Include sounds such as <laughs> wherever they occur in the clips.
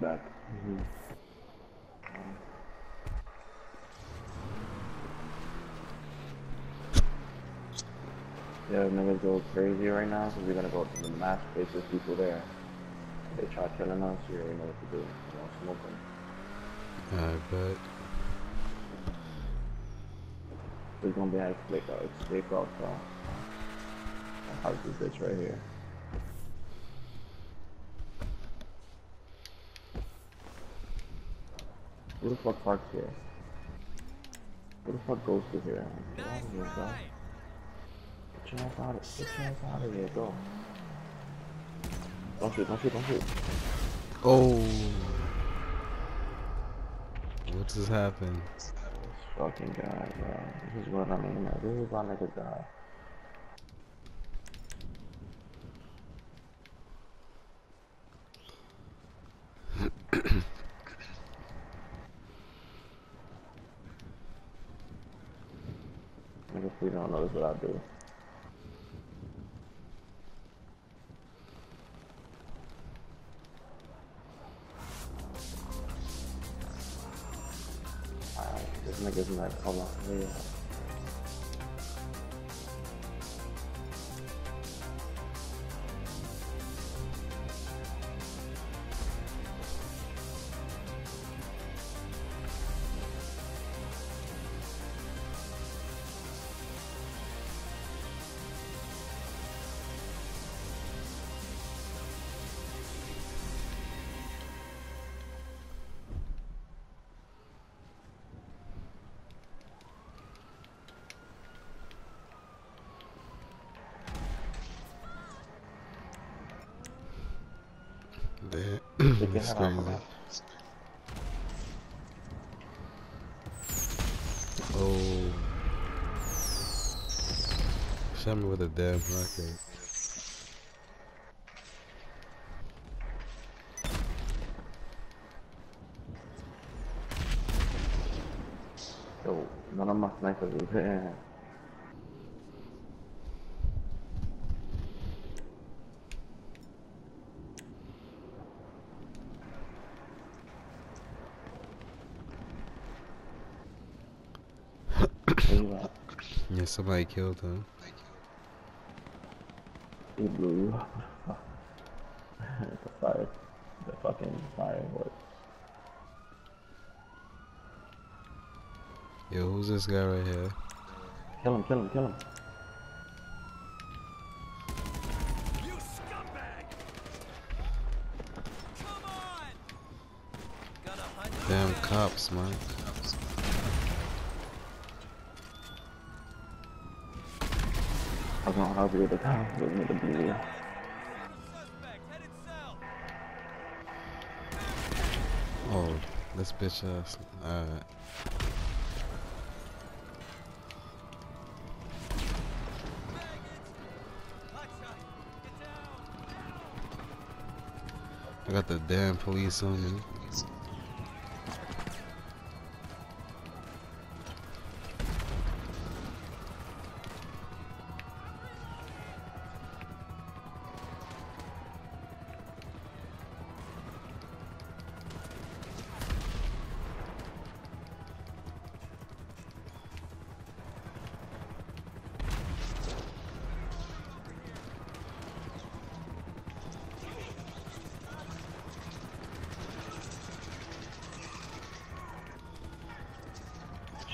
the back. Mm-hmm. Yeah, niggas go crazy right now because we're gonna go to the mass place with people there. They try killing us, you already know what to do. You don't smoke them. I bet. There's gonna be a escape out, escape out, so. How's this bitch right here? Who the fuck parks here? Who the fuck goes to here? Get out of here, bro. Get your ass out of Get your ass out of here, go. Don't shoot, don't shoot, don't shoot. Oh. What just happened? This fucking guy, bro. This is what I mean. This is my nigga guy. Don't notice what I do. Alright, this nigga's not, hold on, yeah. That's head off of crazy. Oh. Shot me with a damn rocket. Yo, none of my snipers is hitting. Yeah, somebody killed him. He blew you <laughs> up. the fire, the fucking fireworks. Yo, who's this guy right here? Kill him, kill him, kill him. You scumbag! Come on! Got a hundred Damn cops, man. I was gonna help you with the cops, but with the blew you. Suspect headed south. Oh, this bitch ass. Alright. I got the damn police on me.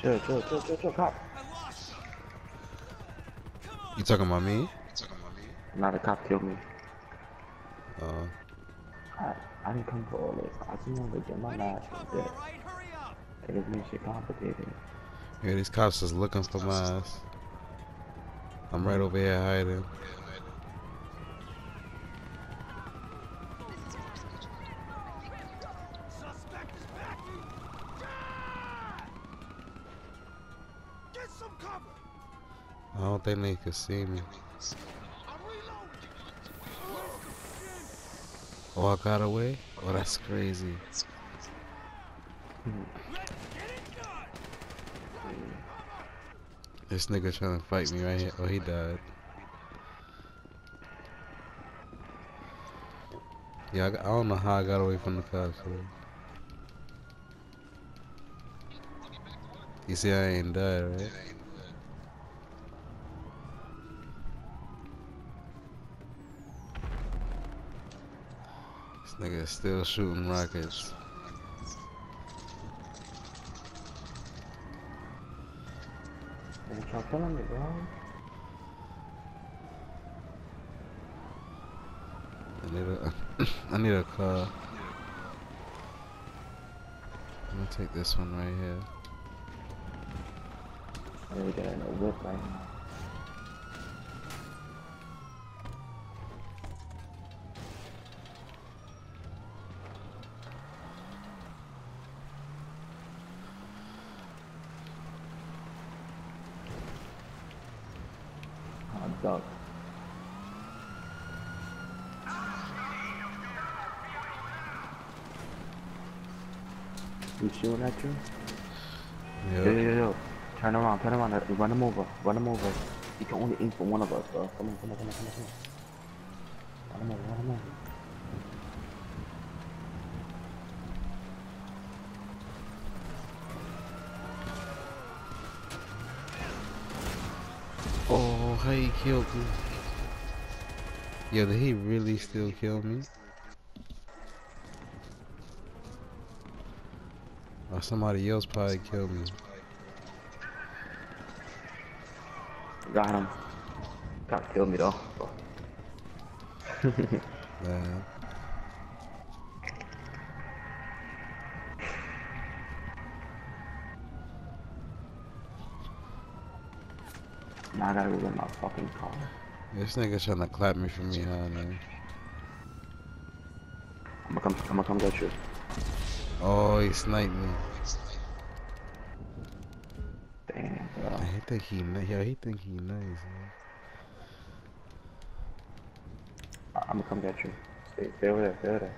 Chill, chill, chill, chill, chill, cop. I lost you. Come on. You talking about me? Not a cop killed me. Uh, I, I didn't come for all this. I just wanted to get my I mask need and cover. Hurry up. It just makes shit complicated. yeah, these cops just looking for my ass. I'm right over here hiding. Suspect is back. Ah! Get some cover. I don't think they could see me. Oh, I got away? Oh, that's crazy. This nigga trying to fight me right here. Oh, he died. Yeah, I, got- I don't know how I got away from the cops. So. You see, I ain't died, right? Nigga still shooting rockets. They try killing me, bro. I need a, <laughs> I need a car. I'm gonna take this one right here. I need to get in a whip right now. Dog. He's shooting at you? Yo, yo, Yeah. yo, yo. Turn around, turn around. Run him over, run him over. You can only aim for one of us, bro. Come on, come on, come on, come on, come on. Run him over, run him over. Oh, how he killed me? Yo, did he really still kill me? Or somebody else probably killed me. Got him. Got killed me though. <laughs> Man. Now I gotta go get my fucking car. This nigga trying to clap me from behind, man. I'm gonna come, I'm gonna come get you. Oh, he sniped me. Damn, bro. He think he, yo, he think he nice, man. I'm gonna come get you. Stay, stay over there, stay over there.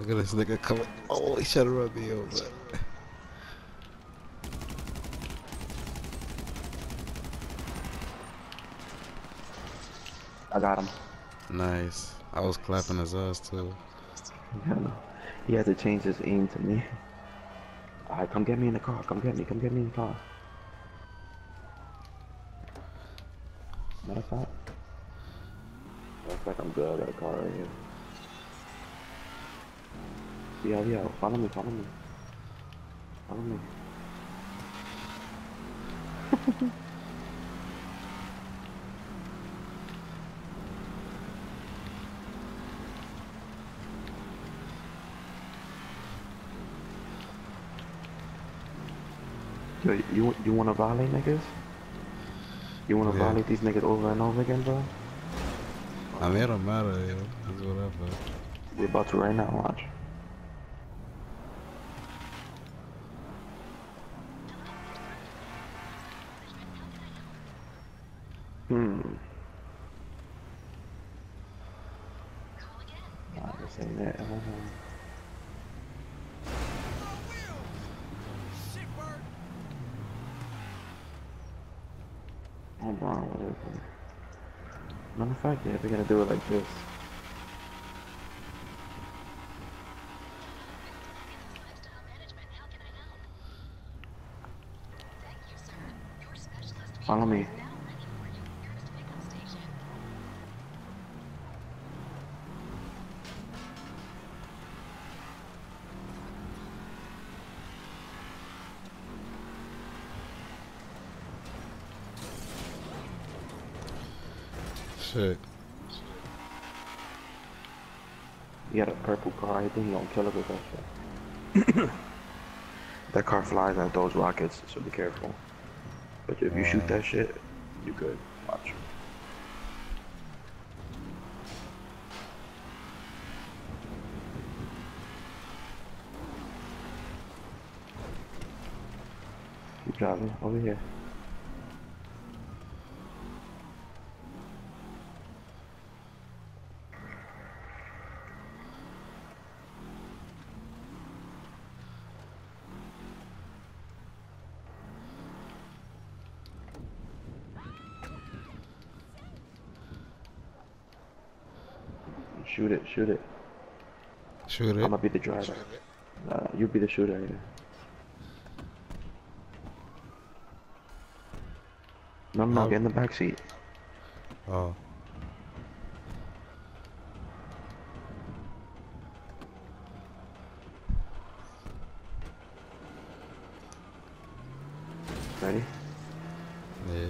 Look at this nigga coming. Oh, he trying to run me over. I got him. Nice. I was clapping his ass too. he had to change his aim to me. Alright, come get me in the car. Come get me. Come get me in the car. Matter of fact, looks like I'm good. I got a car right here. Yeah, yeah. Follow me. Follow me. Follow me. <laughs> Yo, you you want to violate niggas? You want to Yeah. violate these niggas over and over again, bro? I mean, it don't matter, yo. It's whatever. We about to right now. Watch. Hmm. Nah, this ain't it. Is it? Matter of fact, yeah, we're gonna do it like this. Follow me. You got a purple car, I think you don't kill it with that shit. <coughs> that car flies at those rockets, so be careful. But if you shoot that shit, you good. Watch. Keep driving over here. Shoot it, shoot it. Shoot it. I'm gonna be the driver. Uh, you be the shooter. Yeah. No, no, get in the back seat. Oh. Ready? Yeah.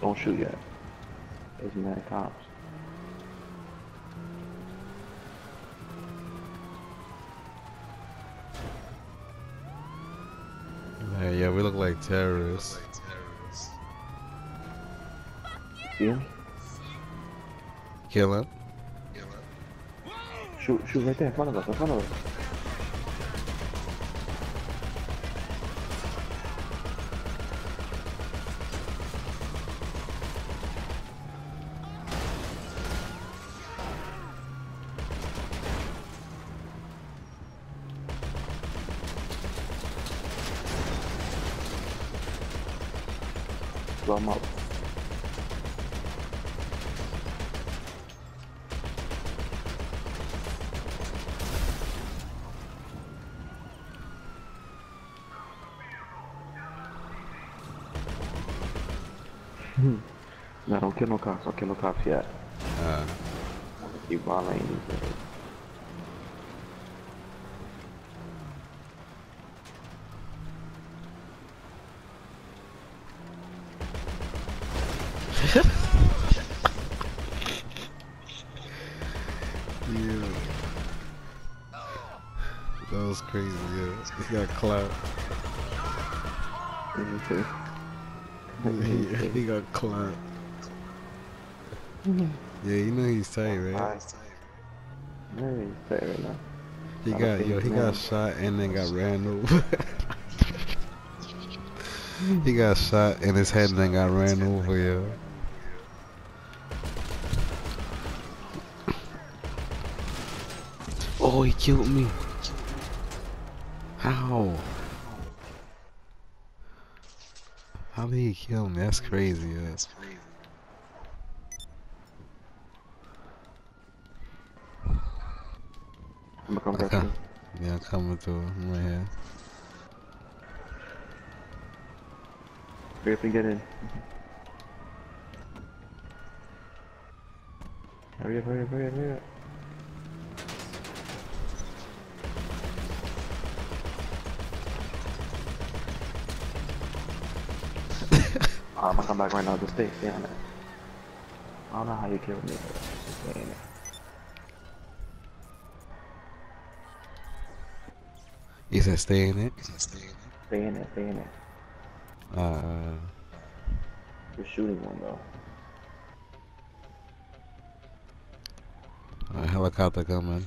Don't shoot yet. There's mad cops. Yeah, yeah, we look like terrorists. See him? Kill him. Shoot, shoot right there in front of us, in front of us. Blow him up. No, don't kill no cops. Don't kill no cops yet. Uh, Keep violating these niggas. Yeah. That was crazy, yeah. He got clapped. Me he, <laughs> he got clapped. Yeah, you know he's tight, right? Alright. Yeah, he's tight right now. He got yo, <laughs> he got shot and then got ran over. he got shot in his head and then got ran over, yo. Oh, he killed me. How? How did he kill me? That's crazy, yo. I'm gonna come Okay. back. Yeah, I'm coming through. I'm right here. Hurry up and get in. Hurry up, hurry up, hurry up, hurry up. I'm gonna come back right now. Just stay, stay on it. I don't know how you killed me, but just stay in it. He said stay in it. Stay in it, stay in it. Uh, You're shooting one though. a helicopter coming.